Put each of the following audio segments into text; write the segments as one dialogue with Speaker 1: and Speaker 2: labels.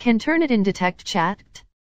Speaker 1: Can Turnitin detect chat?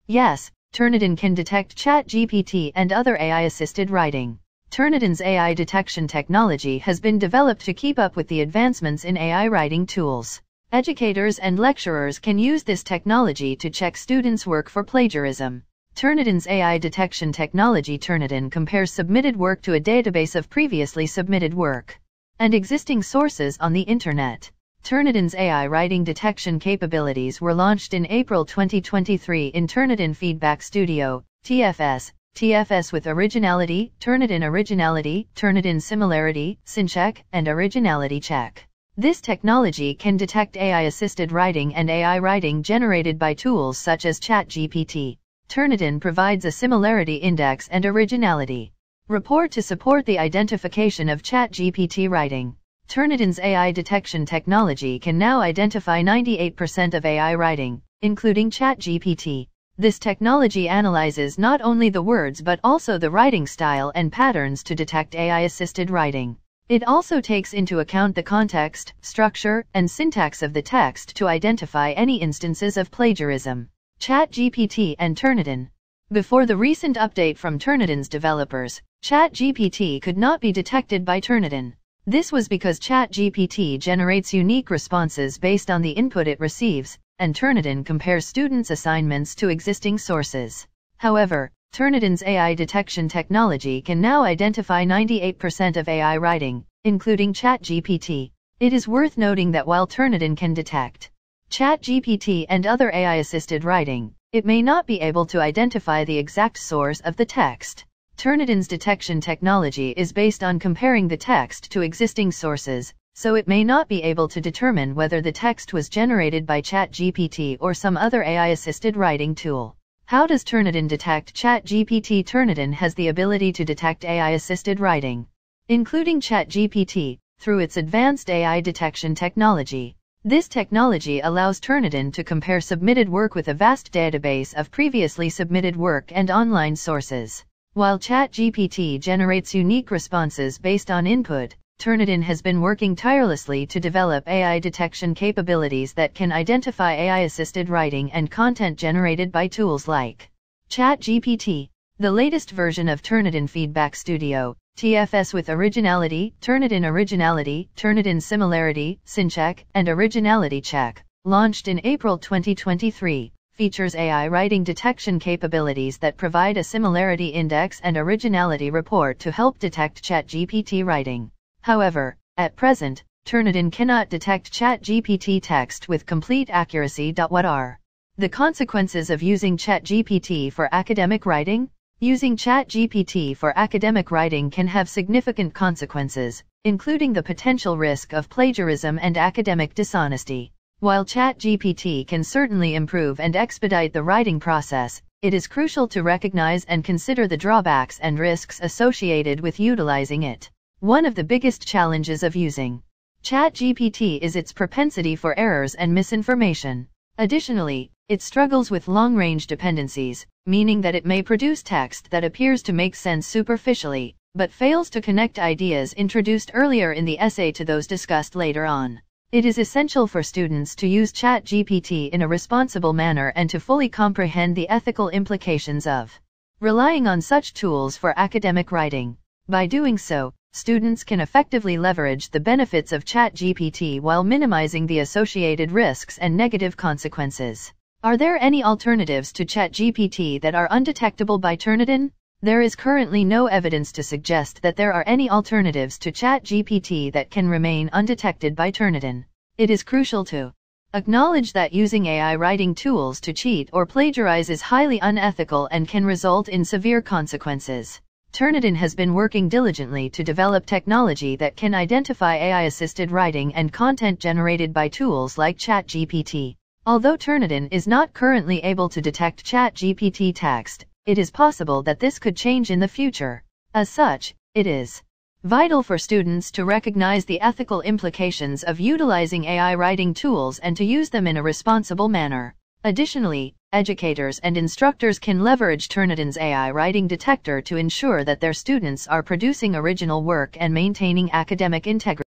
Speaker 1: Yes, Turnitin can detect ChatGPT and other AI-assisted writing. Turnitin's AI detection technology has been developed to keep up with the advancements in AI writing tools. Educators and lecturers can use this technology to check students' work for plagiarism. Turnitin's AI detection technology Turnitin compares submitted work to a database of previously submitted work and existing sources on the Internet. Turnitin's AI writing detection capabilities were launched in April 2023 in Turnitin Feedback Studio, TFS, TFS with Originality, Turnitin Originality, Turnitin Similarity, SimCheck, and Originality Check. This technology can detect AI-assisted writing and AI writing generated by tools such as ChatGPT. Turnitin provides a similarity index and originality report to support the identification of ChatGPT writing. Turnitin's AI detection technology can now identify 98% of AI writing, including ChatGPT. This technology analyzes not only the words but also the writing style and patterns to detect AI-assisted writing. It also takes into account the context, structure, and syntax of the text to identify any instances of plagiarism. ChatGPT and Turnitin. Before the recent update from Turnitin's developers, ChatGPT could not be detected by Turnitin. This was because ChatGPT generates unique responses based on the input it receives, and Turnitin compares students' assignments to existing sources. However, Turnitin's AI detection technology can now identify 98% of AI writing, including ChatGPT. It is worth noting that while Turnitin can detect ChatGPT and other AI-assisted writing, it may not be able to identify the exact source of the text. Turnitin's detection technology is based on comparing the text to existing sources, so it may not be able to determine whether the text was generated by ChatGPT or some other AI-assisted writing tool. How does Turnitin detect ChatGPT? Turnitin has the ability to detect AI-assisted writing, including ChatGPT, through its advanced AI detection technology. This technology allows Turnitin to compare submitted work with a vast database of previously submitted work and online sources. While ChatGPT generates unique responses based on input, Turnitin has been working tirelessly to develop AI detection capabilities that can identify AI-assisted writing and content generated by tools like ChatGPT. The latest version of Turnitin Feedback Studio, TFS with Originality, Turnitin Originality, Turnitin Similarity, SimCheck, and Originality Check, launched in April 2023 features AI writing detection capabilities that provide a similarity index and originality report to help detect ChatGPT writing. However, at present, Turnitin cannot detect ChatGPT text with complete accuracy. What are the consequences of using ChatGPT for academic writing? Using ChatGPT for academic writing can have significant consequences, including the potential risk of plagiarism and academic dishonesty. While ChatGPT can certainly improve and expedite the writing process, it is crucial to recognize and consider the drawbacks and risks associated with utilizing it. One of the biggest challenges of using ChatGPT is its propensity for errors and misinformation. Additionally, it struggles with long-range dependencies, meaning that it may produce text that appears to make sense superficially, but fails to connect ideas introduced earlier in the essay to those discussed later on. It is essential for students to use ChatGPT in a responsible manner and to fully comprehend the ethical implications of relying on such tools for academic writing. By doing so, students can effectively leverage the benefits of ChatGPT while minimizing the associated risks and negative consequences. Are there any alternatives to ChatGPT that are undetectable by Turnitin? There is currently no evidence to suggest that there are any alternatives to ChatGPT that can remain undetected by Turnitin. It is crucial to acknowledge that using AI writing tools to cheat or plagiarize is highly unethical and can result in severe consequences. Turnitin has been working diligently to develop technology that can identify AI-assisted writing and content generated by tools like ChatGPT. Although Turnitin is not currently able to detect ChatGPT text, it is possible that this could change in the future. As such, it is vital for students to recognize the ethical implications of utilizing AI writing tools and to use them in a responsible manner. Additionally, educators and instructors can leverage Turnitin's AI writing detector to ensure that their students are producing original work and maintaining academic integrity.